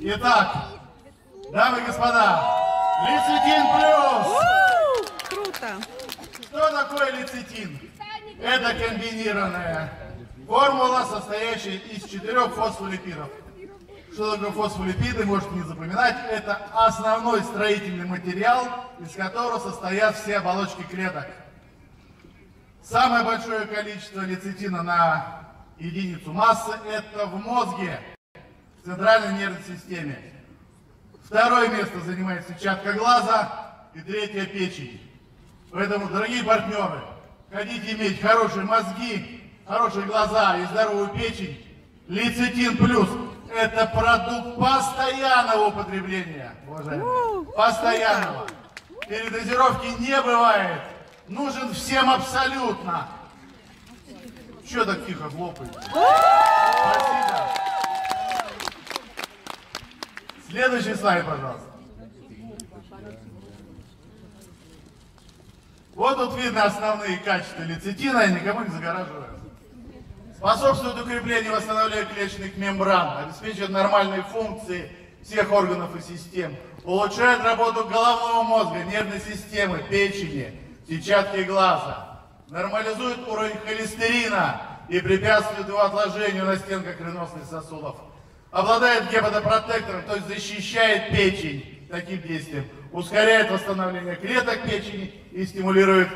Итак, дамы и господа, лецитин плюс! Круто! Что такое лецитин? Это комбинированная формула, состоящая из четырех фосфолипидов. Что такое фосфолипиды, можете не запоминать. Это основной строительный материал, из которого состоят все оболочки клеток. Самое большое количество лецитина на единицу массы – это в мозге, в центральной нервной системе. Второе место занимает сетчатка глаза и третье – печень. Поэтому, дорогие партнеры, хотите иметь хорошие мозги, хорошие глаза и здоровую печень, лецитин плюс – это продукт постоянного употребления, уважаемые, постоянного. Передозировки не бывает, нужен всем абсолютно. Че так тихо хлопаете? Следующий слайд, пожалуйста. Вот тут видно основные качества лецитина, я никому не загораживаю. Способствует укреплению и восстановлению клеточных мембран, обеспечивает нормальные функции всех органов и систем, улучшает работу головного мозга, нервной системы, печени, сетчатки глаза, нормализует уровень холестерина и препятствует его отложению на стенках кровеносных сосудов, обладает гепатопротектором, то есть защищает печень таким действием, ускоряет восстановление клеток печени и стимулирует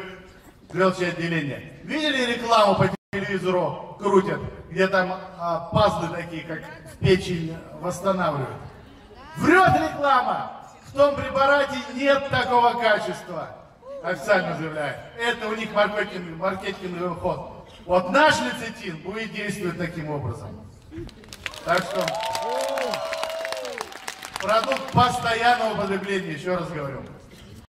желчное отделение. Видели рекламу по телевизору крутят, где там а, пазлы такие, как в печень восстанавливают? Врет реклама! В том препарате нет такого качества, официально заявляет. Это у них маркетинг, маркетинговый ход. Вот наш лецитин будет действовать таким образом. Так что продукт постоянного употребления, еще раз говорю.